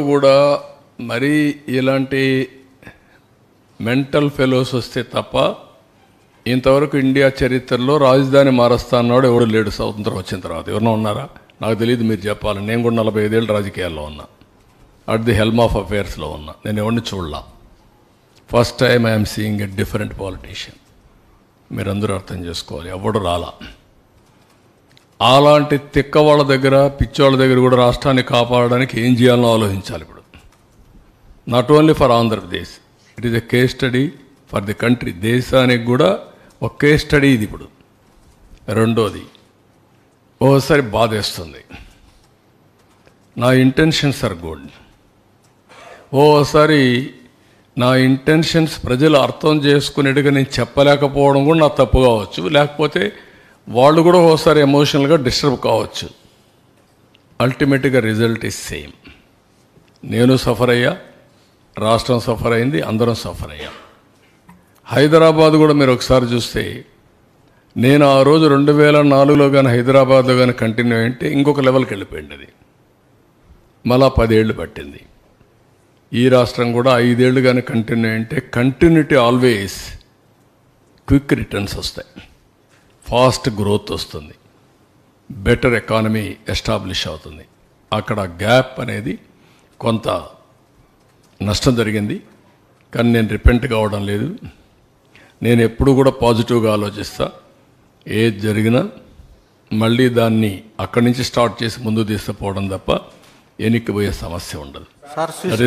కూడా మరీ ఇలాంటి మెంటల్ ఫెలోస్ వస్తే తప్ప ఇంతవరకు ఇండియా చరిత్రలో రాజధాని మారుస్తా అన్నాడు ఎవడు లేడు స్వతంత్రం వచ్చిన తర్వాత. ఎవరినో ఉన్నారా? నాకు తెలియదు మీరు చెప్పాలి. నేను కూడా నలభై ఐదేళ్ళు రాజకీయాల్లో ఉన్నా. అట్ ది హెల్మ్ ఆఫ్ అఫేర్స్లో ఉన్నా. నేను ఎవరిని చూడలా. First time I'm seeing a different politician మీరందరూ అర్థం చేసుకోవాలి. ఎవడు రాలా? అలాంటి తిక్క వాళ్ళ దగ్గర పిచ్చోళ్ళ దగ్గర కూడా రాష్ట్రాన్ని కాపాడడానికి ఏం చేయాలో ఆలోచించాలి ఇప్పుడు. Not only for Andhra Pradesh it is a case study for the country దేశానికి కూడా ఒక కేస్ స్టడీ ఇది ఇప్పుడు. రెండోది ఓసారి బాధేస్తుంది. నా ఇంటెన్షన్స్ ఆర్ గుడ్ ఓసారి నా ఇంటెన్షన్స్ ప్రజలు అర్థం చేసుకునేట్టుగా నేను చెప్పలేకపోవడం కూడా నా తప్పు కావచ్చు. లేకపోతే వాళ్ళు కూడా ఓసారి ఎమోషనల్గా డిస్టర్బ్ కావచ్చు. అల్టిమేట్గా రిజల్ట్ ఇస్ సేమ్ నేను సఫర్ అయ్యా రాష్ట్రం సఫర్ అయింది అందరం సఫర్ అయ్యాం. హైదరాబాద్ కూడా మీరు ఒకసారి చూస్తే నేను ఆ రోజు రెండు వేల నాలుగులో కానీ హైదరాబాద్లో కానీ కంటిన్యూ అయింటే ఇంకొక లెవెల్కి వెళ్ళిపోయింది అది. మళ్ళా పదేళ్ళు పట్టింది. ఈ రాష్ట్రం కూడా ఐదేళ్ళు కానీ కంటిన్యూ అయింటే కంటిన్యూటీ ఆల్వేస్ క్విక్ రిటర్న్స్ వస్తాయి. ఫాస్ట్ గ్రోత్ వస్తుంది. బెటర్ ఎకానమీ ఎస్టాబ్లిష్ అవుతుంది. అక్కడ గ్యాప్ అనేది కొంత నష్టం జరిగింది. కానీ నేను రిపెంట్ కావడం లేదు. నేను ఎప్పుడు కూడా పాజిటివ్గా ఆలోచిస్తా. ఏది జరిగినా మళ్ళీ దాన్ని అక్కడి నుంచి స్టార్ట్ చేసి ముందు తీసుకుపోవడం తప్ప ఎనిక్కిపోయే సమస్య ఉండదు. సార్